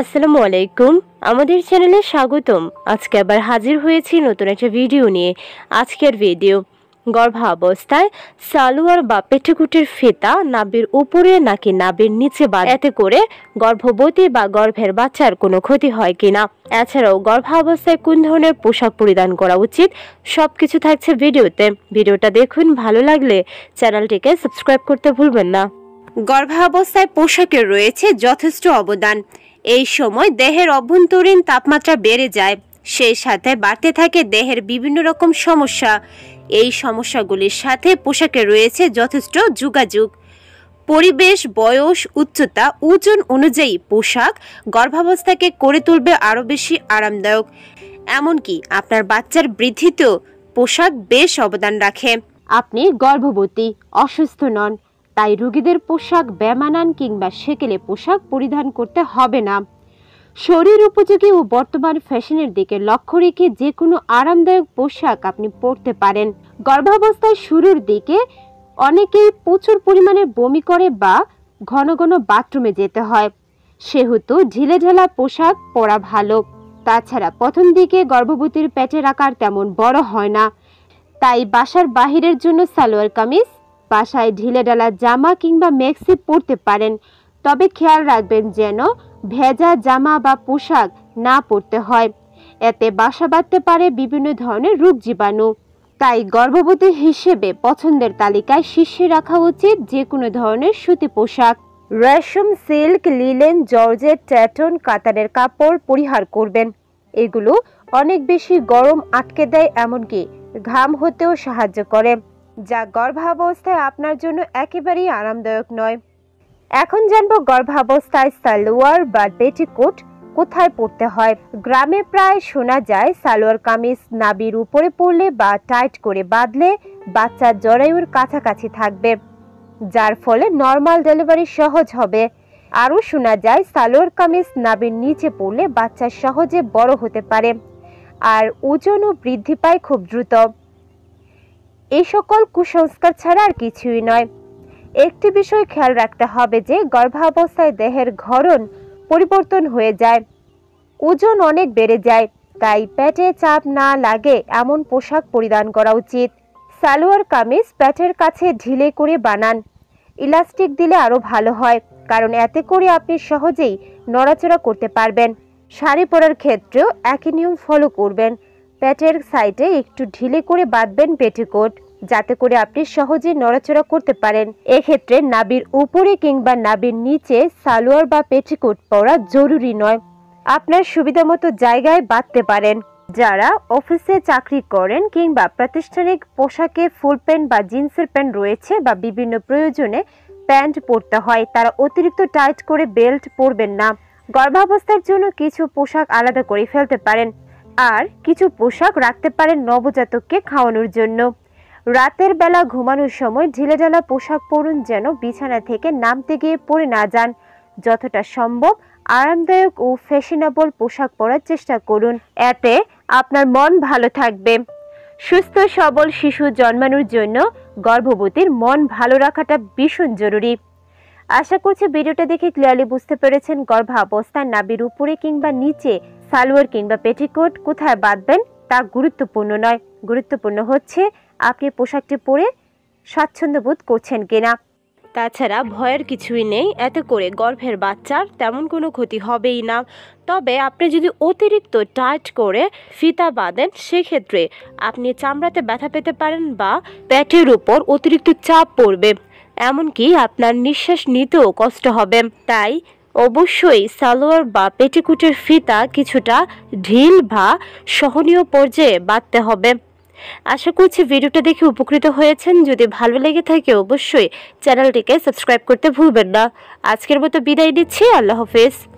আসসালামু আলাইকুম। আমাদের চ্যানেলে স্বাগতম। আজকে আবার হাজির হয়েছি নতুন একটা ভিডিও নিয়ে। আজকের ভিডিও, গর্ভাবস্থায় সালোয়ার বা পেটিকুটের ফিতা নাবির উপরে নাকি নাবির নিচে বা এতে করে গর্ভবতী বা গর্ভের বাচ্চার কোনো ক্ষতি হয় কিনা? এছাড়াও গর্ভাবস্থায় কোন ধরনের পোশাক পরিধান করা উচিত? সব কিছু থাকছে ভিডিওতে। ভিডিওটা দেখুন, ভালো লাগলে চ্যানেলটিকে সাবস্ক্রাইব করতে ভুলবেন না। গর্ভাবস্থায় পোশাকের রয়েছে যথেষ্ট অবদান। এই সময় দেহের অভ্যন্তরীণ তাপমাত্রা বেড়ে যায়, সেই সাথে বাড়তে থাকে দেহের বিভিন্ন রকম সমস্যা। এই সমস্যাগুলির সাথে পোশাকে রয়েছে যথেষ্ট যোগাযোগ। পরিবেশ, বয়স, উচ্চতা, ওজন অনুযায়ী পোশাক গর্ভাবস্থাকে করে তুলবে আরও বেশি আরামদায়ক। এমনকি আপনার বাচ্চার বৃদ্ধিতেও পোশাক বেশ অবদান রাখে। আপনি গর্ভবতী, অসুস্থ নন তাই রোগীদের পোশাক বেমানান কিংবা সেকেলে পোশাক পরিধান করতে হবে না। শরীর উপযোগী ও বর্তমান ফ্যাশনের দিকে লক্ষ্য রেখে যে কোনো আরামদায়ক পোশাক আপনি পরতে পারেন। গর্ভাবস্থায় শুরুর দিকে অনেকেই প্রচুর পরিমাণে বমি করে বা ঘন ঘন বাথরুমে যেতে হয়। সেহেতু ঢিলে ঢালা পোশাক পরা ভালো। তাছাড়া প্রথম দিকে গর্ভবতীর পেটের আকার তেমন বড় হয় না। তাই বাসার বাহিরের জন্য সালোয়ার কামিজ বাসায় ঢিলে ডালা জামা কিংবা মেক্সি পরতে পারেন, তবে খেয়াল রাখবেন যেন ভেজা জামা বা পোশাক না পরতে হয়। এতে বাসা বাঁধতে পারে বিভিন্ন ধরনের রোগ জীবাণু। তাই গর্ভবতী হিসেবে পছন্দের তালিকায় শীর্ষে রাখা উচিত যে কোনো ধরনের সুতি পোশাক। রেশম সিল্ক, লিলেন, জর্জেট ট্যাটন কাতারের কাপড় পরিহার করবেন। এগুলো অনেক বেশি গরম আটকে দেয়, এমনকি ঘাম হতেও সাহায্য করে। যা গর্ভাবস্থায় আপনার জন্য একেবারেই আরামদায়ক নয়। এখন জানব গর্ভাবস্থায় সালোয়ার বা পেটিকোট কোথায় পড়তে হয়। গ্রামে প্রায় শোনা যায়, সালোয়ার কামিজ নাবির উপরে পড়লে বা টাইট করে বাঁধলে বাচ্চার জরায়ুর কাছাকাছি থাকবে, যার ফলে নর্মাল ডেলিভারি সহজ হবে। আরও শোনা যায়, সালোয়ার কামিজ নাবির নিচে পড়লে বাচ্চা সহজে বড় হতে পারে, আর ওজনও বৃদ্ধি পায় খুব দ্রুত। এই সকল কুসংস্কার ছাড়া আর কিছুই নয়। একটি বিষয় খেয়াল রাখতে হবে যে, গর্ভাবস্থায় দেহের ঘরণ পরিবর্তন হয়ে যায়। ওজন অনেক বেড়ে যায়, তাই পেটে চাপ না লাগে এমন পোশাক পরিধান করা উচিত। সালোয়ার কামিজ প্যাটের কাছে ঢিলে করে বানান। ইলাস্টিক দিলে আরও ভালো হয়, কারণ এতে করে আপনি সহজেই নড়াচড়া করতে পারবেন। শাড়ি পরার ক্ষেত্রেও একই নিয়ম ফলো করবেন। পেটের সাইডে একটু ঢিলে করে বাঁধবেন পেটিকোট, যাতে করে আপনি সহজে নড়াচড়া করতে পারেন। এক্ষেত্রে নাবির উপরে কিংবা নাবির নিচে সালোয়ার বা পেটিকোট পরা জরুরি নয়। আপনার সুবিধা মতো জায়গায় বাঁধতে পারেন। যারা অফিসে চাকরি করেন কিংবা প্রাতিষ্ঠানিক পোশাকে ফুল প্যান্ট বা জিন্সের প্যান্ট রয়েছে বা বিভিন্ন প্রয়োজনে প্যান্ট পরতে হয়, তারা অতিরিক্ত টাইট করে বেল্ট পরবেন না। গর্ভাবস্থার জন্য কিছু পোশাক আলাদা করে ফেলতে পারেন। আর কিছু পোশাক রাখতে পারেন নবজাতককে খাওয়ানোর জন্য। রাতের বেলা ঘুমানোর সময় ঢিলেঢালা পোশাক পরুন যেন বিছানা থেকে নামতে গিয়ে পরে না যান। যতটা সম্ভব আরামদায়ক ও ফ্যাশনেবল পোশাক পরার চেষ্টা করুন। এতে আপনার মন ভালো থাকবে। সুস্থ, সবল শিশু জন্মানোর জন্য গর্ভবতীর মন ভালো রাখাটা ভীষণ জরুরি। আশা করছি ভিডিওটা দেখে ক্লিয়ারলি বুঝতে পেরেছেন। গর্ভাবস্থায় নাবির উপরে কিংবা নিচে সালোয়ার কিংবা পেটিকোট কোথায় বাঁধবেন তা গুরুত্বপূর্ণ নয়। গুরুত্বপূর্ণ হচ্ছে আপনি পোশাকটি পরে স্বাচ্ছন্দ্য বোধ করছেন কিনা। তাছাড়া ভয়ের কিছুই নেই, এতে করে গর্ভের বাচ্চার তেমন কোনো ক্ষতি হবেই না। তবে আপনি যদি অতিরিক্ত টাইট করে ফিতা বাঁধেন, সেক্ষেত্রে আপনি চামড়াতে ব্যথা পেতে পারেন বা প্যাটের উপর অতিরিক্ত চাপ পড়বে। এমনকি আপনার নিঃশ্বাস নিতেও কষ্ট হবে। তাই অবশ্যই সালোয়ার বা পেটিকুটের ফিতা কিছুটা ঢিল বা সহনীয় পর্যায়ে বাঁধতে হবে। আশা করছি ভিডিওটা দেখে উপকৃত হয়েছেন। যদি ভালো লেগে থাকে অবশ্যই চ্যানেলটিকে সাবস্ক্রাইব করতে ভুলবেন না। আজকের মতো বিদায় নিচ্ছি। আল্লাহ হাফেজ।